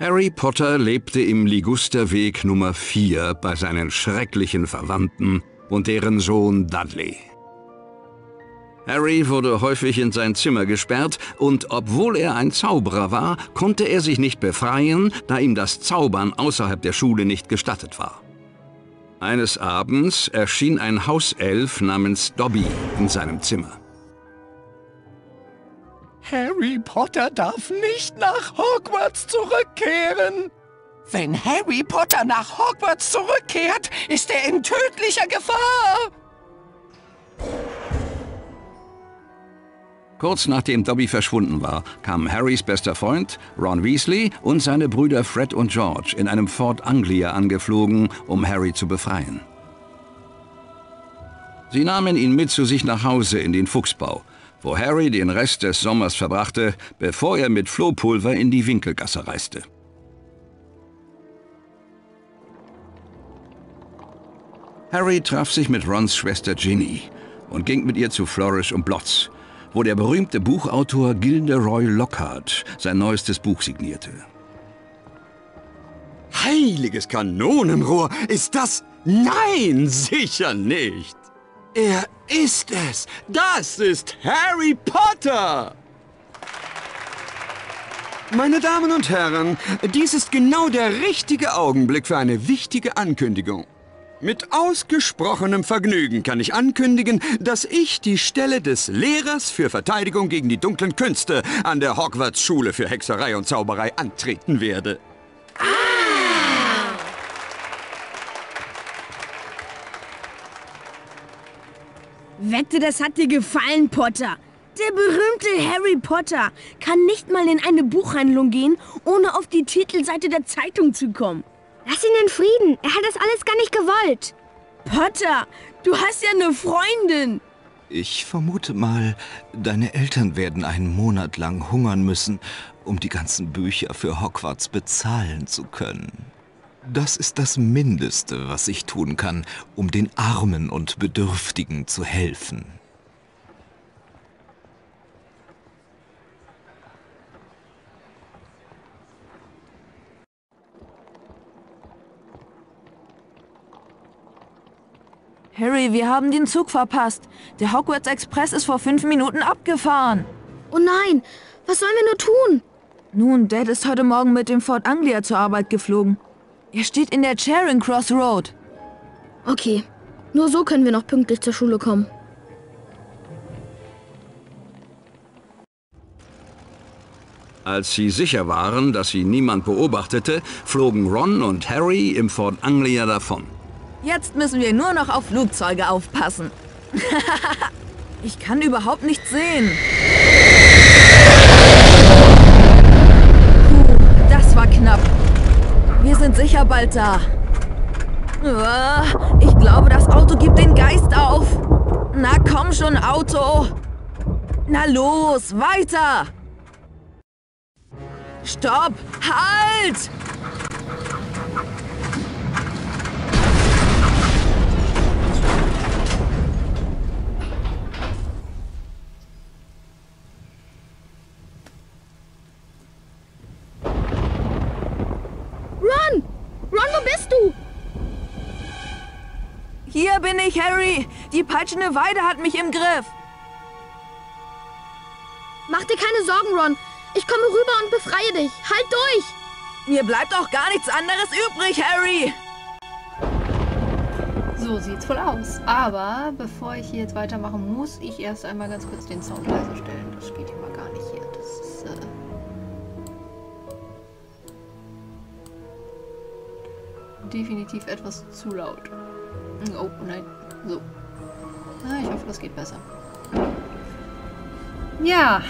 Harry Potter lebte im Ligusterweg Nummer 4 bei seinen schrecklichen Verwandten und deren Sohn Dudley. Harry wurde häufig in sein Zimmer gesperrt und obwohl er ein Zauberer war, konnte er sich nicht befreien, da ihm das Zaubern außerhalb der Schule nicht gestattet war. Eines Abends erschien ein Hauself namens Dobby in seinem Zimmer. Harry Potter darf nicht nach Hogwarts zurückkehren. Wenn Harry Potter nach Hogwarts zurückkehrt, ist er in tödlicher Gefahr. Kurz nachdem Dobby verschwunden war, kamen Harrys bester Freund, Ron Weasley, und seine Brüder Fred und George in einem Fort Anglia angeflogen, um Harry zu befreien. Sie nahmen ihn mit zu sich nach Hause in den Fuchsbau, wo Harry den Rest des Sommers verbrachte, bevor er mit Flohpulver in die Winkelgasse reiste. Harry traf sich mit Rons Schwester Ginny und ging mit ihr zu Flourish und Blotz, wo der berühmte Buchautor Gilderoy Lockhart sein neuestes Buch signierte. Heiliges Kanonenrohr! Ist das... Nein, sicher nicht! Er ist es! Das ist Harry Potter! Meine Damen und Herren, dies ist genau der richtige Augenblick für eine wichtige Ankündigung. Mit ausgesprochenem Vergnügen kann ich ankündigen, dass ich die Stelle des Lehrers für Verteidigung gegen die dunklen Künste an der Hogwarts Schule für Hexerei und Zauberei antreten werde. Wette, das hat dir gefallen, Potter. Der berühmte Harry Potter kann nicht mal in eine Buchhandlung gehen, ohne auf die Titelseite der Zeitung zu kommen. Lass ihn in Frieden. Er hat das alles gar nicht gewollt. Potter, du hast ja eine Freundin. Ich vermute mal, deine Eltern werden einen Monat lang hungern müssen, um die ganzen Bücher für Hogwarts bezahlen zu können. Das ist das Mindeste, was ich tun kann, um den Armen und Bedürftigen zu helfen. Harry, wir haben den Zug verpasst. Der Hogwarts Express ist vor fünf Minuten abgefahren. Oh nein, was sollen wir nur tun? Nun, Dad ist heute Morgen mit dem Fort Anglia zur Arbeit geflogen. Er steht in der Charing Cross Road. Okay, nur so können wir noch pünktlich zur Schule kommen. Als sie sicher waren, dass sie niemand beobachtete, flogen Ron und Harry im Fort Anglia davon. Jetzt müssen wir nur noch auf Flugzeuge aufpassen. ich kann überhaupt nichts sehen. Wir sind sicher bald da. Uah, Ich glaube, das Auto gibt den Geist auf. Na komm schon, Auto. Na los, weiter. Stopp! Halt! Ron! Ron, wo bist du? Hier bin ich, Harry. Die peitschende Weide hat mich im Griff. Mach dir keine Sorgen, Ron. Ich komme rüber und befreie dich. Halt durch! Mir bleibt auch gar nichts anderes übrig, Harry. So sieht's wohl aus. Aber bevor ich hier jetzt weitermachen, muss ich erst einmal ganz kurz den Sound leiser stellen. Das geht immer gar nicht hier. Das ist äh definitiv etwas zu laut. Oh nein. So. Ah, ich hoffe, das geht besser. Ja,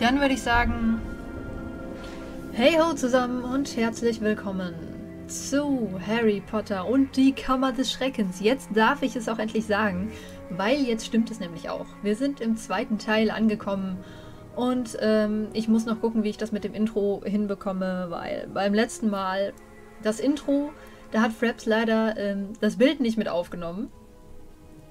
dann würde ich sagen, hey ho zusammen und herzlich willkommen zu Harry Potter und die Kammer des Schreckens. Jetzt darf ich es auch endlich sagen, weil jetzt stimmt es nämlich auch. Wir sind im zweiten Teil angekommen und ähm, ich muss noch gucken, wie ich das mit dem Intro hinbekomme, weil beim letzten Mal das Intro, da hat Fraps leider ähm, das Bild nicht mit aufgenommen.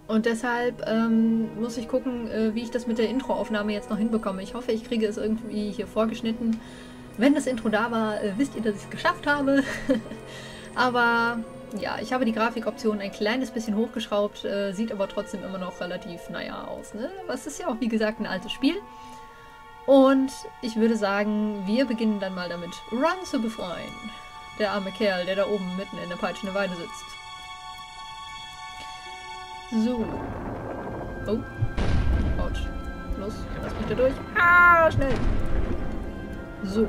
Und deshalb ähm, muss ich gucken, äh, wie ich das mit der Introaufnahme jetzt noch hinbekomme. Ich hoffe, ich kriege es irgendwie hier vorgeschnitten. Wenn das Intro da war, äh, wisst ihr, dass ich es geschafft habe. aber ja, ich habe die Grafikoption ein kleines bisschen hochgeschraubt, äh, sieht aber trotzdem immer noch relativ, naja, aus. Ne? Aber ist ja auch, wie gesagt, ein altes Spiel. Und ich würde sagen, wir beginnen dann mal damit, Run zu befreien. Der arme Kerl, der da oben mitten in der peitschenden Weide sitzt. So. Oh. Autsch. Los, lass mich da durch. Ah, schnell. So.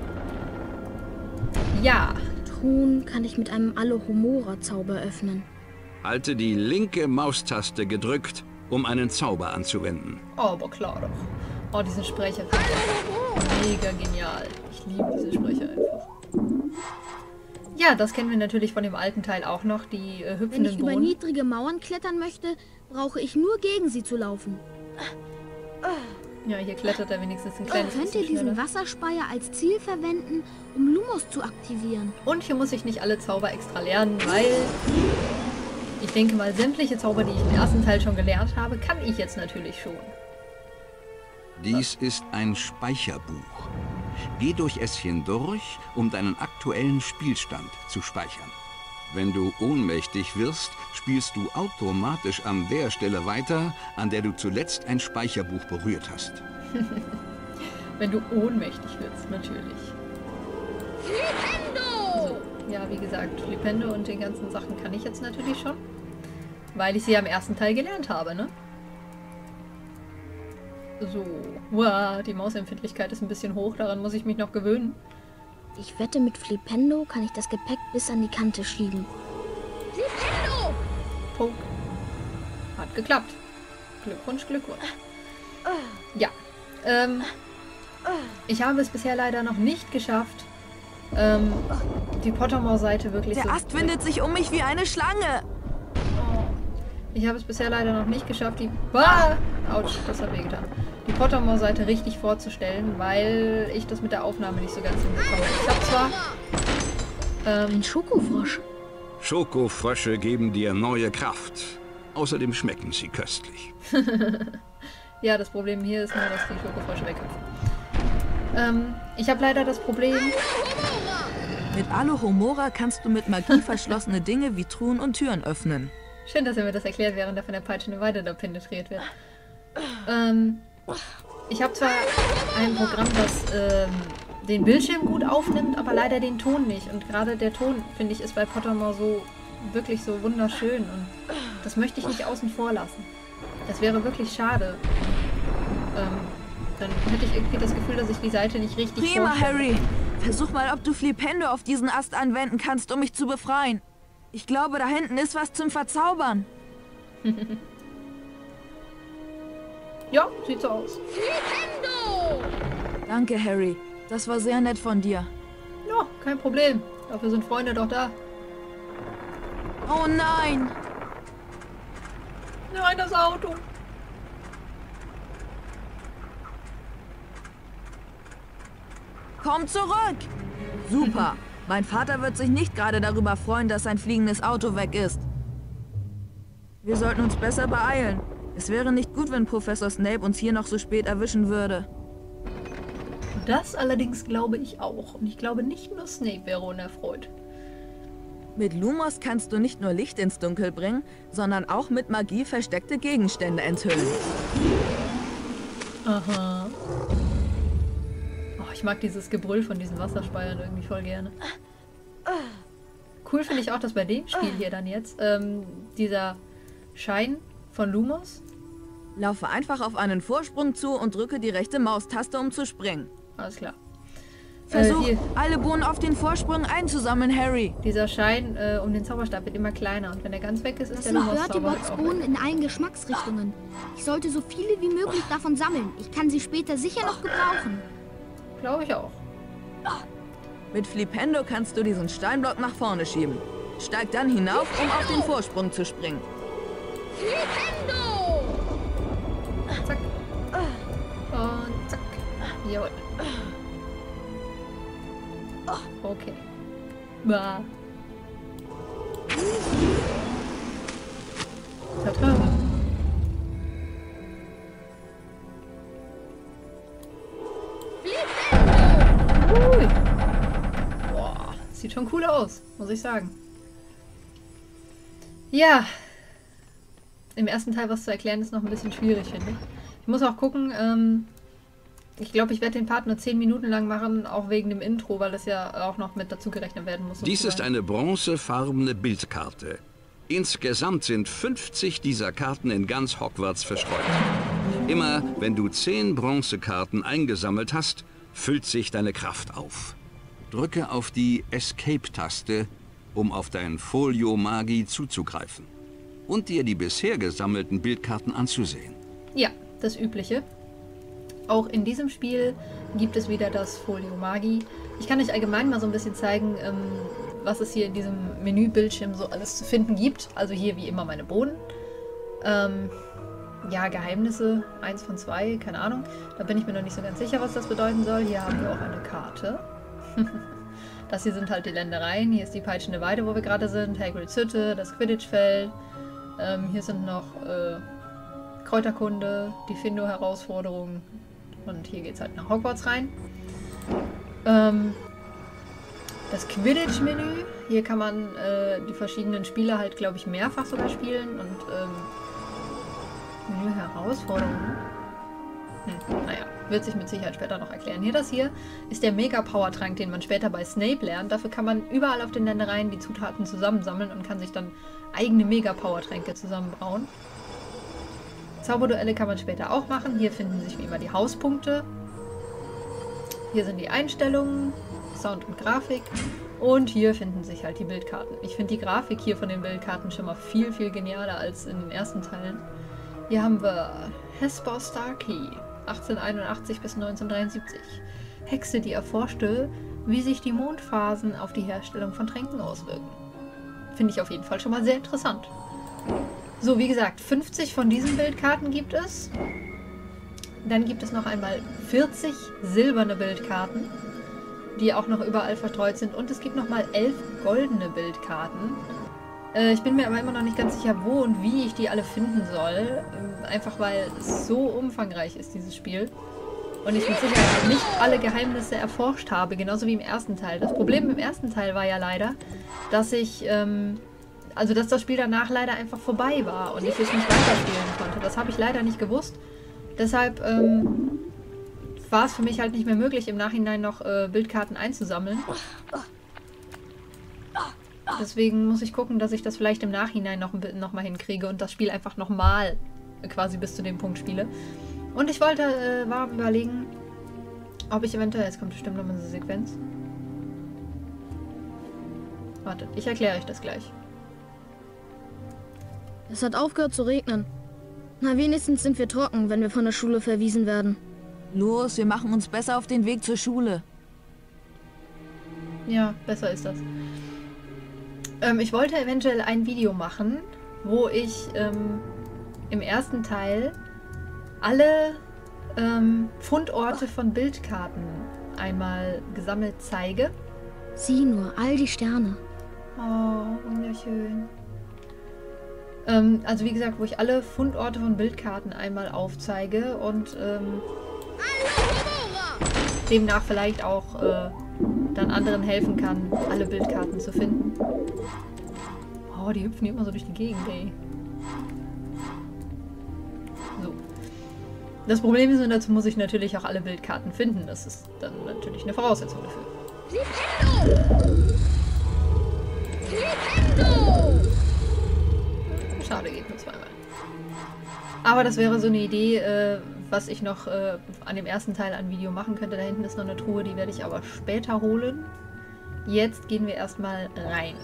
Ja. Truhen kann ich mit einem Alohomora-Zauber öffnen. Halte die linke Maustaste gedrückt, um einen Zauber anzuwenden. Oh, aber klar doch. Oh, diesen Sprecher mega genial. Ich liebe diese Sprecher einfach. Ja, das kennen wir natürlich von dem alten Teil auch noch, die äh, Wenn hüpfenden ich über Bohnen. niedrige Mauern klettern möchte, brauche ich nur gegen sie zu laufen. Ja, hier klettert er wenigstens ein kleines Könnt ihr diesen. Wasserspeier als Ziel verwenden, um Lumos zu aktivieren? Und hier muss ich nicht alle Zauber extra lernen, weil ich denke mal, sämtliche Zauber, die ich im ersten Teil schon gelernt habe, kann ich jetzt natürlich schon. Dies ist ein Speicherbuch. Geh durch es hindurch, um deinen aktuellen Spielstand zu speichern. Wenn du ohnmächtig wirst, spielst du automatisch an der Stelle weiter, an der du zuletzt ein Speicherbuch berührt hast. Wenn du ohnmächtig wirst, natürlich. So, ja, wie gesagt, Flipendo und die ganzen Sachen kann ich jetzt natürlich schon. Weil ich sie ja im ersten Teil gelernt habe, ne? So. Wow, die Mausempfindlichkeit ist ein bisschen hoch, daran muss ich mich noch gewöhnen. Ich wette, mit Flipendo kann ich das Gepäck bis an die Kante schieben. Poke. Hat geklappt. Glückwunsch, Glückwunsch. Ja. Ähm, ich habe es bisher leider noch nicht geschafft, ähm, die Pottermore-Seite wirklich Der so... Ast windet sich um mich wie eine Schlange. Ich habe es bisher leider noch nicht geschafft, die... Ah! Autsch, das hat wehgetan. Pottermore-Seite richtig vorzustellen, weil ich das mit der Aufnahme nicht so ganz hinbekomme. Ich habe zwar... Ähm, Ein Schokofrosch. Schokofrösche geben dir neue Kraft. Außerdem schmecken sie köstlich. ja, das Problem hier ist nur, dass die Schokofrösche weghüpfen. Ähm, ich habe leider das Problem... Mit Alohomora kannst du mit Magie verschlossene Dinge wie Truhen und Türen öffnen. Schön, dass er mir das erklärt, während er von der peitschenden Weide da penetriert wird. Ähm, ich habe zwar ein Programm, das ähm, den Bildschirm gut aufnimmt, aber leider den Ton nicht. Und gerade der Ton, finde ich, ist bei Pottermore so wirklich so wunderschön. Und das möchte ich nicht außen vor lassen. Das wäre wirklich schade. Ähm, dann hätte ich irgendwie das Gefühl, dass ich die Seite nicht richtig Prima, vorstelle. Harry. Versuch mal, ob du Flipendo auf diesen Ast anwenden kannst, um mich zu befreien. Ich glaube, da hinten ist was zum Verzaubern. Ja, sieht so aus. Danke, Harry. Das war sehr nett von dir. Ja, kein Problem. Dafür sind Freunde doch da. Oh nein! Nein, das Auto. Komm zurück! Super. Mein Vater wird sich nicht gerade darüber freuen, dass sein fliegendes Auto weg ist. Wir sollten uns besser beeilen. Es wäre nicht gut, wenn Professor Snape uns hier noch so spät erwischen würde. Das allerdings glaube ich auch. Und ich glaube nicht nur Snape wäre unerfreut. Mit Lumos kannst du nicht nur Licht ins Dunkel bringen, sondern auch mit Magie versteckte Gegenstände enthüllen. Aha. Oh, ich mag dieses Gebrüll von diesen Wasserspeiern irgendwie voll gerne. Cool finde ich auch, dass bei dem Spiel hier dann jetzt ähm, dieser Schein von Lumos. Laufe einfach auf einen Vorsprung zu und drücke die rechte Maustaste, um zu springen. Alles klar. Versuch, Äh, alle Bohnen auf den Vorsprung einzusammeln, Harry. Dieser Schein äh, um den Zauberstab wird immer kleiner und wenn er ganz weg ist, ist Das der verhört die Lumos-Zauber auch Boxbohnen in allen Geschmacksrichtungen. Ich sollte so viele wie möglich davon sammeln. Ich kann sie später sicher noch gebrauchen. Glaube ich auch. Mit Flipendo kannst du diesen Steinblock nach vorne schieben. Steig dann hinauf, um auf den Vorsprung zu springen. Nintendo! Zack. Und zack. Jawohl. Okay. Bah. Tada. Sieht schon cool aus, muss ich sagen. Ja, im ersten Teil was zu erklären ist noch ein bisschen schwierig, finde ich. Ich muss auch gucken, ähm, ich glaube, ich werde den Part nur 10 Minuten lang machen, auch wegen dem Intro, weil das ja auch noch mit dazu gerechnet werden muss. Dies ist eine bronzefarbene Bildkarte. Insgesamt sind 50 dieser Karten in ganz Hogwarts verstreut. Immer wenn du 10 Bronzekarten eingesammelt hast, füllt sich deine Kraft auf. Drücke auf die Escape-Taste, um auf dein Folio Magi zuzugreifen und dir die bisher gesammelten Bildkarten anzusehen. Ja, das Übliche. Auch in diesem Spiel gibt es wieder das Folio Magi. Ich kann euch allgemein mal so ein bisschen zeigen, ähm, was es hier in diesem Menübildschirm so alles zu finden gibt. Also hier wie immer meine Bohnen. Ähm, ja, Geheimnisse, eins von zwei, keine Ahnung. Da bin ich mir noch nicht so ganz sicher, was das bedeuten soll. Hier haben wir auch eine Karte. das hier sind halt die Ländereien. Hier ist die peitschende Weide, wo wir gerade sind. Hagrids Hütte, das Quidditch-Feld. Ähm, hier sind noch äh, Kräuterkunde, die Findo-Herausforderungen. Und hier geht es halt nach Hogwarts rein. Ähm, das Quidditch-Menü. Hier kann man äh, die verschiedenen Spiele halt, glaube ich, mehrfach sogar spielen. Und ähm, Menü Herausforderungen. Hm, naja, wird sich mit Sicherheit später noch erklären. Hier das hier ist der Mega-Power-Trank, den man später bei Snape lernt. Dafür kann man überall auf den Ländereien die Zutaten zusammensammeln und kann sich dann eigene Mega-Power-Tränke zusammenbrauen. Zauberduelle kann man später auch machen. Hier finden sich wie immer die Hauspunkte. Hier sind die Einstellungen, Sound und Grafik. Und hier finden sich halt die Bildkarten. Ich finde die Grafik hier von den Bildkarten schon mal viel, viel genialer als in den ersten Teilen. Hier haben wir Hesper Starkey, 1881 bis 1973. Hexe, die erforschte, wie sich die Mondphasen auf die Herstellung von Tränken auswirken. Finde ich auf jeden Fall schon mal sehr interessant. So, wie gesagt, 50 von diesen Bildkarten gibt es. Dann gibt es noch einmal 40 silberne Bildkarten, die auch noch überall verstreut sind. Und es gibt nochmal 11 goldene Bildkarten. Äh, ich bin mir aber immer noch nicht ganz sicher, wo und wie ich die alle finden soll. Ähm, einfach weil es so umfangreich ist, dieses Spiel. Und ich mit Sicherheit nicht alle Geheimnisse erforscht habe, genauso wie im ersten Teil. Das Problem im ersten Teil war ja leider, dass ich ähm, also dass das Spiel danach leider einfach vorbei war und ich es nicht weiterspielen konnte. Das habe ich leider nicht gewusst. Deshalb ähm, war es für mich halt nicht mehr möglich, im Nachhinein noch äh, Bildkarten einzusammeln. Deswegen muss ich gucken, dass ich das vielleicht im Nachhinein noch, noch mal hinkriege und das Spiel einfach nochmal quasi bis zu dem Punkt spiele. Und ich wollte, äh, war überlegen, ob ich eventuell, jetzt kommt bestimmt noch mal eine Sequenz. Wartet, ich erkläre euch das gleich. Es hat aufgehört zu regnen. Na, wenigstens sind wir trocken, wenn wir von der Schule verwiesen werden. Los, wir machen uns besser auf den Weg zur Schule. Ja, besser ist das. Ähm, ich wollte eventuell ein Video machen, wo ich ähm, im ersten Teil alle ähm, Fundorte von Bildkarten einmal gesammelt zeige. Sieh nur, all die Sterne. Oh, wunderschön. Ähm, also wie gesagt, wo ich alle Fundorte von Bildkarten einmal aufzeige und ähm, demnach vielleicht auch äh, dann anderen helfen kann, alle Bildkarten zu finden. Oh, die hüpfen hier immer so durch die Gegend, ey. So. Das Problem ist, und dazu muss ich natürlich auch alle Bildkarten finden. Das ist dann natürlich eine Voraussetzung dafür. Schade, geht nur zweimal. Aber das wäre so eine Idee, äh, was ich noch äh, an dem ersten Teil an Video machen könnte. Da hinten ist noch eine Truhe, die werde ich aber später holen. Jetzt gehen wir erstmal rein.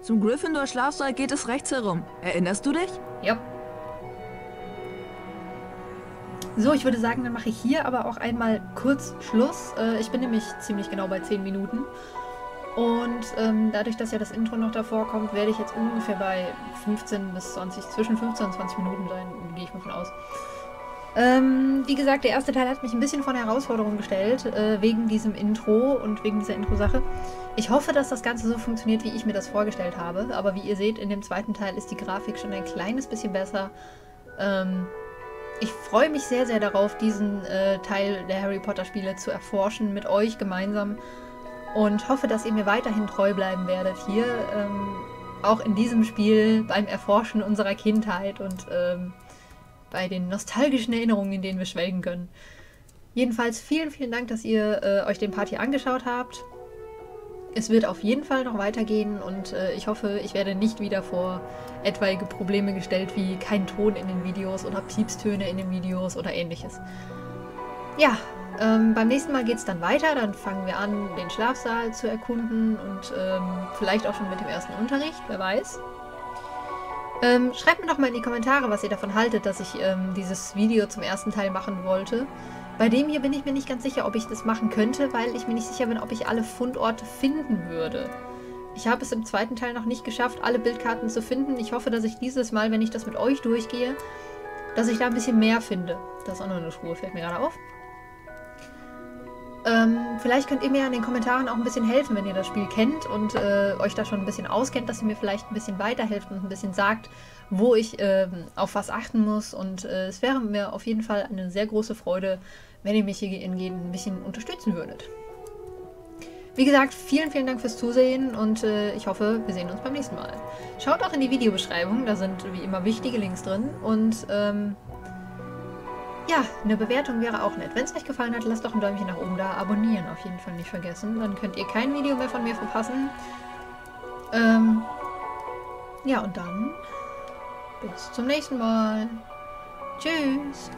Zum Gryffindor-Schlafsaal geht es rechts herum. Erinnerst du dich? Ja. So, ich würde sagen, dann mache ich hier aber auch einmal kurz Schluss. Äh, ich bin nämlich ziemlich genau bei 10 Minuten. Und ähm, dadurch, dass ja das Intro noch davor kommt, werde ich jetzt ungefähr bei 15 bis 20, zwischen 15 und 20 Minuten sein, gehe ich mal von aus. Ähm, wie gesagt, der erste Teil hat mich ein bisschen vor eine Herausforderung gestellt, äh, wegen diesem Intro und wegen dieser Intro-Sache. Ich hoffe, dass das Ganze so funktioniert, wie ich mir das vorgestellt habe. Aber wie ihr seht, in dem zweiten Teil ist die Grafik schon ein kleines bisschen besser. Ähm, ich freue mich sehr, sehr darauf, diesen äh, Teil der Harry Potter Spiele zu erforschen mit euch gemeinsam und hoffe, dass ihr mir weiterhin treu bleiben werdet hier, ähm, auch in diesem Spiel beim Erforschen unserer Kindheit und ähm, bei den nostalgischen Erinnerungen, in denen wir schwelgen können. Jedenfalls vielen, vielen Dank, dass ihr äh, euch den Part hier angeschaut habt. Es wird auf jeden Fall noch weitergehen und äh, ich hoffe, ich werde nicht wieder vor etwaige Probleme gestellt wie kein Ton in den Videos oder Piepstöne in den Videos oder ähnliches. Ja, ähm, beim nächsten Mal geht es dann weiter. Dann fangen wir an, den Schlafsaal zu erkunden und ähm, vielleicht auch schon mit dem ersten Unterricht, wer weiß. Ähm, schreibt mir doch mal in die Kommentare, was ihr davon haltet, dass ich ähm, dieses Video zum ersten Teil machen wollte. Bei dem hier bin ich mir nicht ganz sicher, ob ich das machen könnte, weil ich mir nicht sicher bin, ob ich alle Fundorte finden würde. Ich habe es im zweiten Teil noch nicht geschafft, alle Bildkarten zu finden. Ich hoffe, dass ich dieses Mal, wenn ich das mit euch durchgehe, dass ich da ein bisschen mehr finde. Das ist auch noch eine Spur, fällt mir gerade auf. Ähm, vielleicht könnt ihr mir in den Kommentaren auch ein bisschen helfen, wenn ihr das Spiel kennt und äh, euch da schon ein bisschen auskennt, dass ihr mir vielleicht ein bisschen weiterhelft und ein bisschen sagt, wo ich äh, auf was achten muss. Und äh, es wäre mir auf jeden Fall eine sehr große Freude, wenn ihr mich hier ein bisschen unterstützen würdet. Wie gesagt, vielen, vielen Dank fürs Zusehen und äh, ich hoffe, wir sehen uns beim nächsten Mal. Schaut auch in die Videobeschreibung, da sind wie immer wichtige Links drin und ähm, ja, eine Bewertung wäre auch nett. Wenn es euch gefallen hat, lasst doch ein Däumchen nach oben da. Abonnieren auf jeden Fall nicht vergessen. Dann könnt ihr kein Video mehr von mir verpassen. Ähm, ja, und dann bis zum nächsten Mal. Tschüss.